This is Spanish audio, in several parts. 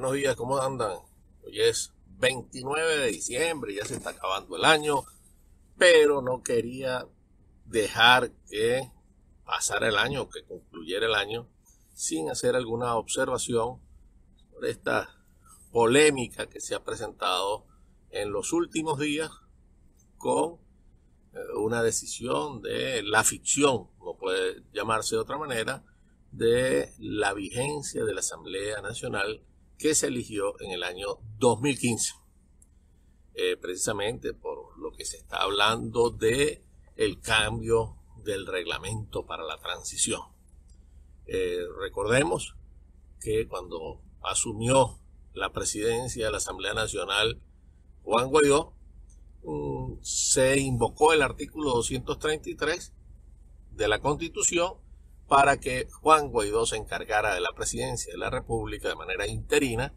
buenos días, ¿cómo andan? Hoy es 29 de diciembre, ya se está acabando el año, pero no quería dejar que pasara el año, que concluyera el año, sin hacer alguna observación sobre esta polémica que se ha presentado en los últimos días con eh, una decisión de la ficción, no puede llamarse de otra manera, de la vigencia de la Asamblea Nacional que se eligió en el año 2015. Eh, precisamente por lo que se está hablando de el cambio del reglamento para la transición. Eh, recordemos que cuando asumió la presidencia de la Asamblea Nacional Juan Guaidó, mm, se invocó el artículo 233 de la Constitución para que Juan Guaidó se encargara de la presidencia de la República de manera interina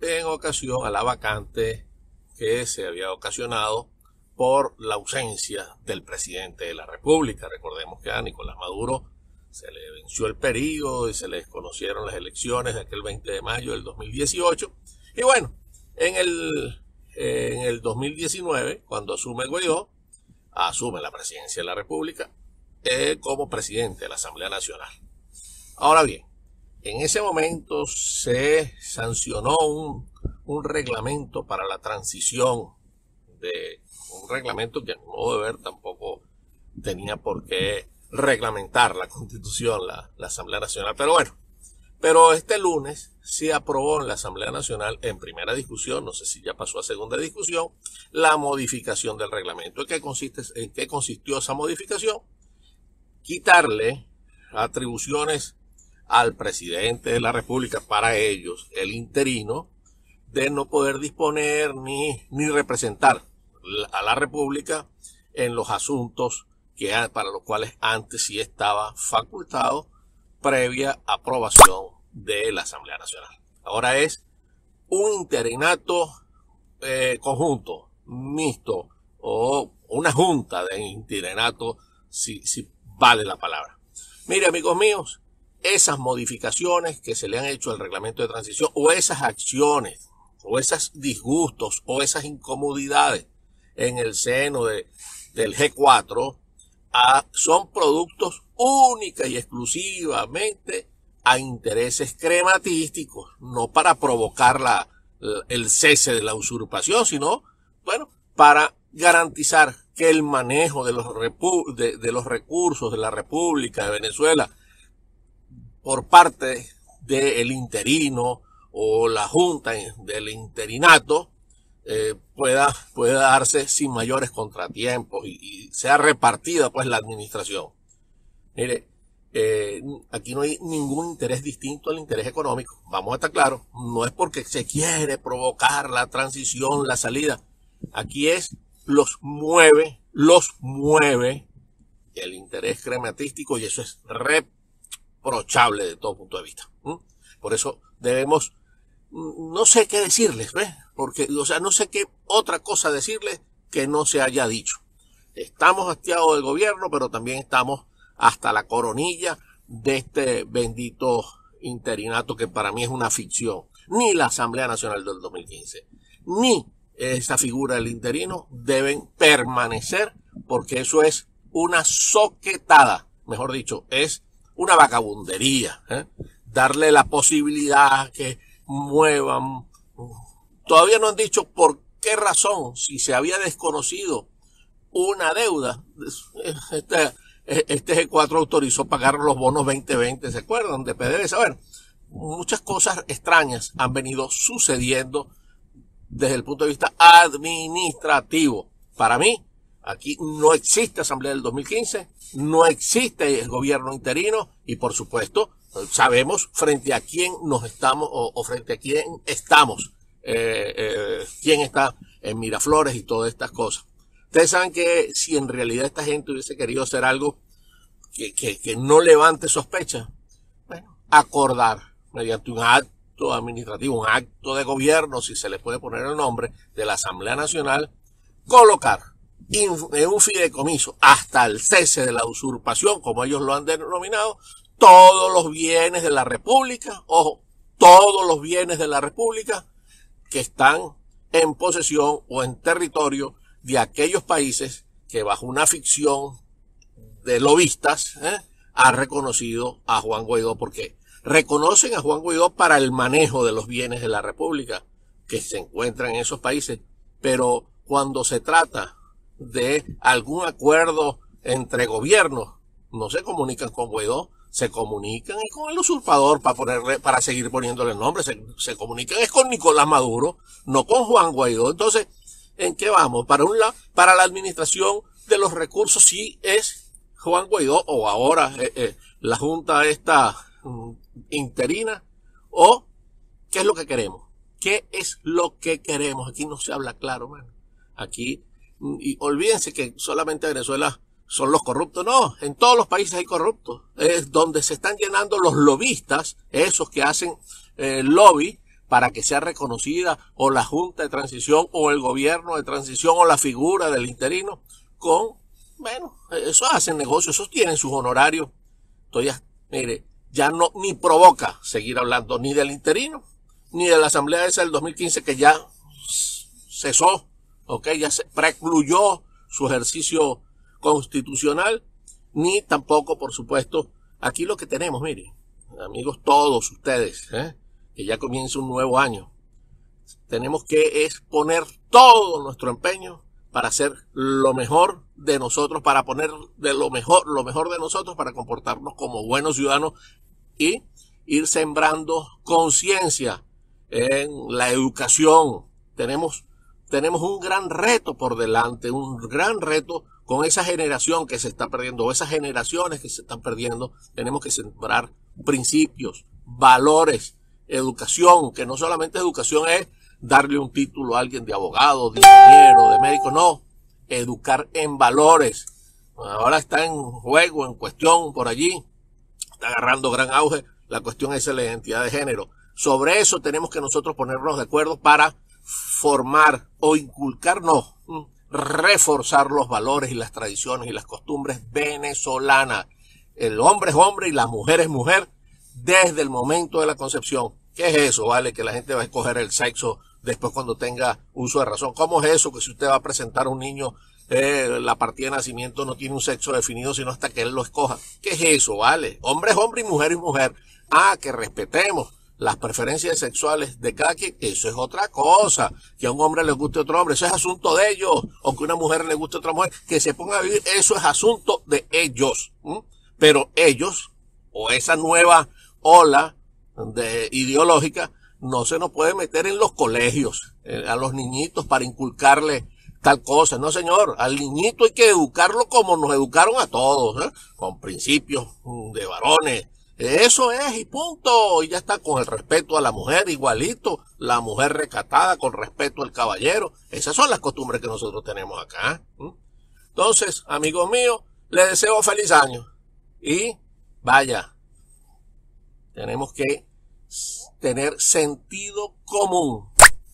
en ocasión a la vacante que se había ocasionado por la ausencia del presidente de la República. Recordemos que a Nicolás Maduro se le venció el periodo y se le desconocieron las elecciones de aquel 20 de mayo del 2018. Y bueno, en el, en el 2019, cuando asume Guaidó, asume la presidencia de la República, eh, como presidente de la Asamblea Nacional. Ahora bien, en ese momento se sancionó un, reglamento para la transición de un reglamento que a mi modo de ver tampoco tenía por qué reglamentar la constitución, la, Asamblea Nacional. Pero bueno, pero este lunes se aprobó en la Asamblea Nacional en primera discusión, no sé si ya pasó a segunda discusión, la modificación del reglamento. ¿En qué, consiste, en qué consistió esa modificación? Quitarle atribuciones al presidente de la República para ellos, el interino, de no poder disponer ni, ni representar a la República en los asuntos que para los cuales antes sí estaba facultado previa aprobación de la Asamblea Nacional. Ahora es un interinato eh, conjunto, mixto, o una junta de interinato, si, si vale la palabra. Mire, amigos míos, esas modificaciones que se le han hecho al reglamento de transición o esas acciones o esos disgustos o esas incomodidades en el seno de, del G4 ah, son productos única y exclusivamente a intereses crematísticos, no para provocar la, el cese de la usurpación, sino, bueno, para garantizar que el manejo de los, de, los recursos de la República de Venezuela por parte del interino o la junta del interinato eh, pueda, pueda darse sin mayores contratiempos y, sea repartida pues la administración. Mire, eh, aquí no hay ningún interés distinto al interés económico. Vamos a estar claros, no es porque se quiere provocar la transición, la salida. Aquí es los mueve, los mueve el interés crematístico y eso es reprochable de todo punto de vista. Por eso debemos, mm, no sé qué decirles, ¿ves? Porque, o sea, no sé qué otra cosa decirles que no se haya dicho. Estamos hastiados del gobierno, pero también estamos hasta la coronilla de este bendito interinato que para mí es una ficción. Ni la Asamblea Nacional del 2015, ni esa figura del interino deben permanecer porque eso es una soquetada, mejor dicho, es una vagabundería. ¿eh? Darle la posibilidad que muevan. Todavía no han dicho por qué razón, si se había desconocido una deuda. Este, este G4 autorizó pagar los bonos 2020, ¿se acuerdan? De PDVSA. A ver, muchas cosas extrañas han venido sucediendo desde el punto de vista administrativo. Para mí, aquí no existe Asamblea del 2015, no existe el gobierno interino y por supuesto sabemos frente a quién nos estamos o, frente a quién estamos, eh, eh, quién está en Miraflores y todas estas cosas. Ustedes saben que si en realidad esta gente hubiese querido hacer algo que, que, que no levante sospecha, bueno, acordar mediante un acto administrativo, un acto de gobierno, si se le puede poner el nombre, de la Asamblea Nacional, colocar en un fideicomiso hasta el cese de la usurpación, como ellos lo han denominado, todos los bienes de la República, ojo, todos los bienes de la República que están en posesión o en territorio de aquellos países que bajo una ficción de lobistas ¿eh? ha reconocido a Juan Guaidó porque reconocen a Juan Guaidó para el manejo de los bienes de la República que se encuentran en esos países, pero cuando se trata de algún acuerdo entre gobiernos, no se comunican con Guaidó, se comunican con el usurpador para ponerle, para seguir poniéndole el nombre, se, se comunican es con Nicolás Maduro, no con Juan Guaidó. Entonces, ¿en qué vamos? Para un lado, para la administración de los recursos sí es Juan Guaidó o ahora eh, eh, la Junta esta mm, interina o qué es lo que queremos. ¿Qué es lo que queremos? Aquí no se habla claro, man. Aquí, mm, y olvídense que solamente Venezuela son los corruptos. No, en todos los países hay corruptos. Es donde se están llenando los lobistas, esos que hacen eh, lobby para que sea reconocida o la Junta de Transición o el gobierno de transición o la figura del interino con, bueno, eso hacen negocios, esos tienen sus honorarios. Entonces, mire, ya no ni provoca seguir hablando ni del interino, ni de la asamblea esa del 2015 que ya cesó, ok, ya se precluyó su ejercicio constitucional, ni tampoco, por supuesto, aquí lo que tenemos, miren, amigos todos ustedes, ¿eh? que ya comienza un nuevo año, tenemos que es poner todo nuestro empeño para hacer lo mejor de nosotros, para poner de lo mejor, lo mejor de nosotros para comportarnos como buenos ciudadanos y ir sembrando conciencia en la educación. Tenemos, tenemos un gran reto por delante, un gran reto con esa generación que se está perdiendo, o esas generaciones que se están perdiendo, tenemos que sembrar principios, valores, educación, que no solamente educación es darle un título a alguien de abogado, de ingeniero, de médico, no, educar en valores. Ahora está en juego, en cuestión por allí, está agarrando gran auge la cuestión es la identidad de género. Sobre eso tenemos que nosotros ponernos de acuerdo para formar o inculcarnos reforzar los valores y las tradiciones y las costumbres venezolanas. El hombre es hombre y la mujer es mujer desde el momento de la concepción. ¿Qué es eso, vale? Que la gente va a escoger el sexo después cuando tenga uso de razón. ¿Cómo es eso que si usted va a presentar a un niño, eh, la partida de nacimiento no tiene un sexo definido sino hasta que él lo escoja? ¿Qué es eso, vale? Hombre es hombre y mujer es mujer. Ah, que respetemos las preferencias sexuales de cada quien, eso es otra cosa. Que a un hombre le guste a otro hombre, eso es asunto de ellos. O que a una mujer le guste a otra mujer, que se ponga a vivir, eso es asunto de ellos. Pero ellos, o esa nueva ola de ideológica, no se nos puede meter en los colegios, eh, a los niñitos para inculcarle tal cosa. No, señor, al niñito hay que educarlo como nos educaron a todos, ¿eh? con principios mm, de varones, eso es y punto. Y ya está con el respeto a la mujer igualito. La mujer recatada con respeto al caballero. Esas son las costumbres que nosotros tenemos acá. Entonces, amigos míos, les deseo feliz año. Y vaya, tenemos que tener sentido común.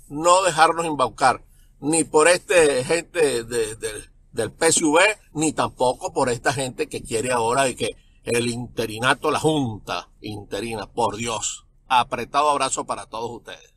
No dejarnos embaucar. Ni por este gente del PSV, ni tampoco por esta gente que quiere ahora y que el interinato, la Junta interina, por Dios. Apretado abrazo para todos ustedes.